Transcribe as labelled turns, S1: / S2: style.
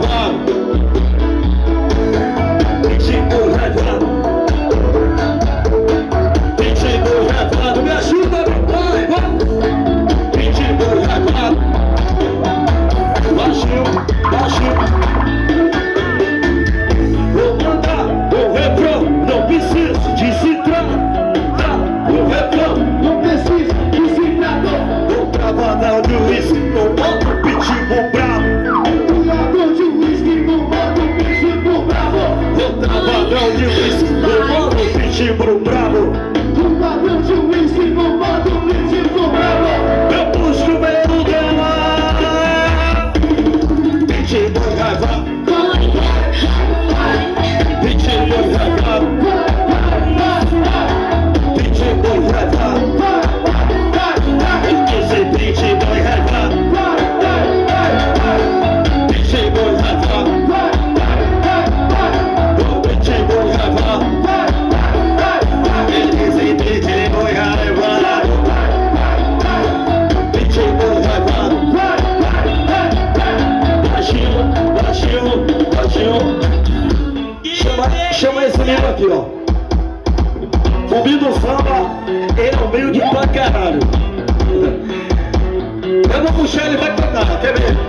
S1: One. mão de Luiz Roubando o pitbull bravo.
S2: Roubando de Luiz Roubando o pitbull bravo.
S1: Eu busco o meu lugar Pitbull raiva comigo aqui, ó. Do samba, ele é humilde pra caralho. Eu vou puxar, ele vai cantar, quer ver?